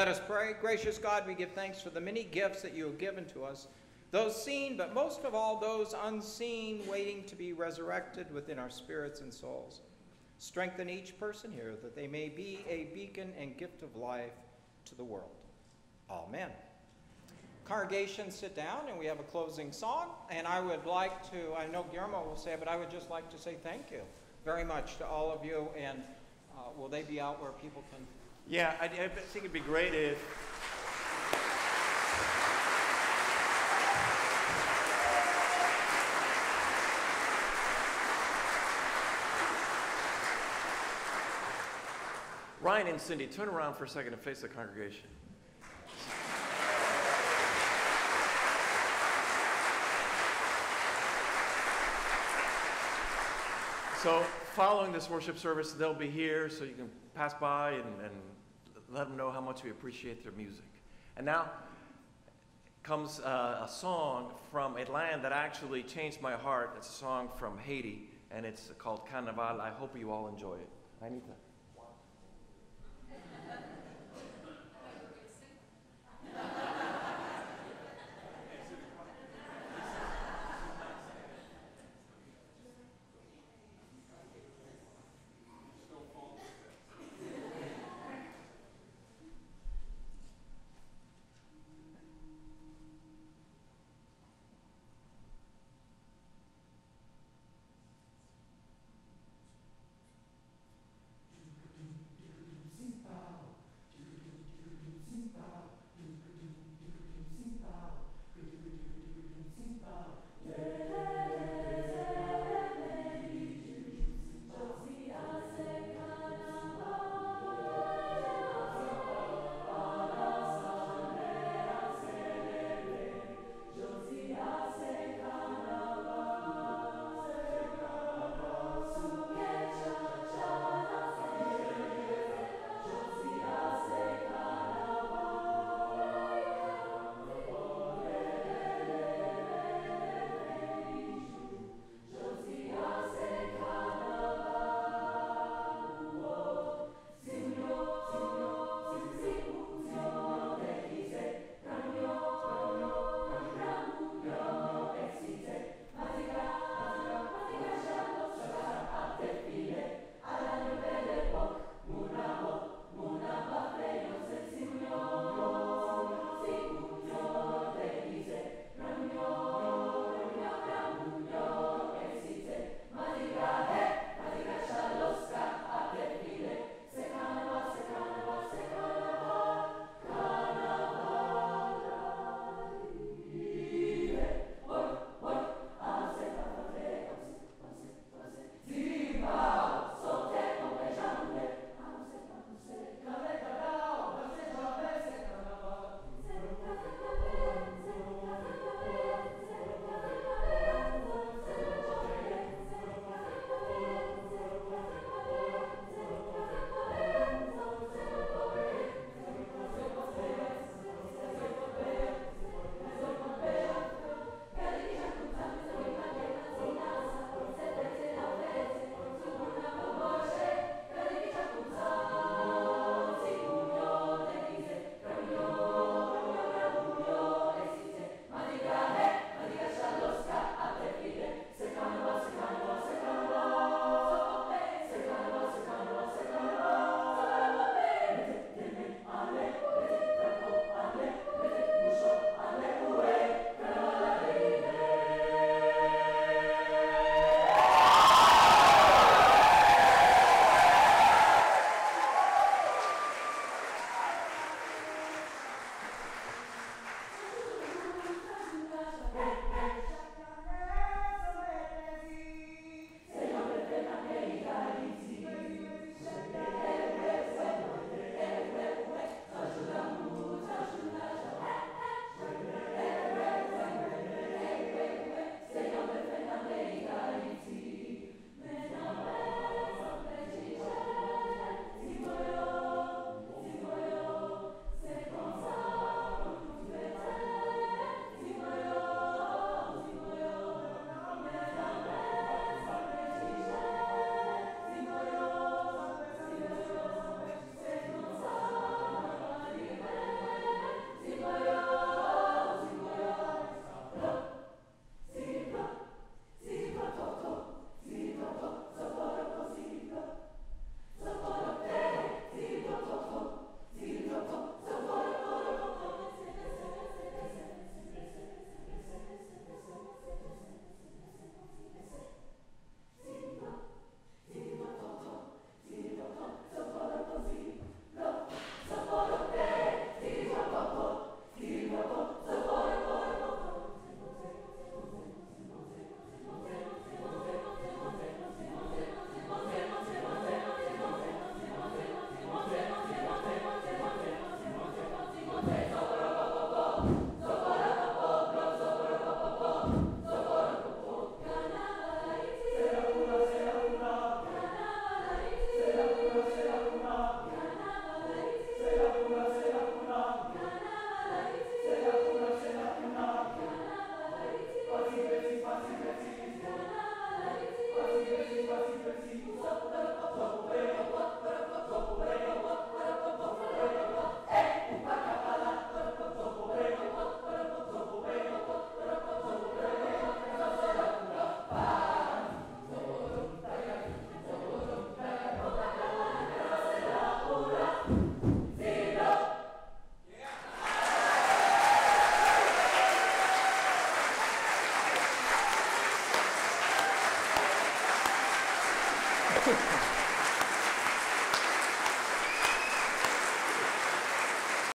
Let us pray. Gracious God, we give thanks for the many gifts that you have given to us, those seen, but most of all, those unseen, waiting to be resurrected within our spirits and souls. Strengthen each person here that they may be a beacon and gift of life to the world. Amen. Congregation, sit down, and we have a closing song. And I would like to, I know Guillermo will say, but I would just like to say thank you very much to all of you. And uh, will they be out where people can? Yeah, I, I think it'd be great if. Ryan and Cindy, turn around for a second and face the congregation. So, following this worship service, they'll be here so you can pass by and, and let them know how much we appreciate their music. And now comes uh, a song from a land that actually changed my heart. It's a song from Haiti, and it's called Carnaval. I hope you all enjoy it. Anita.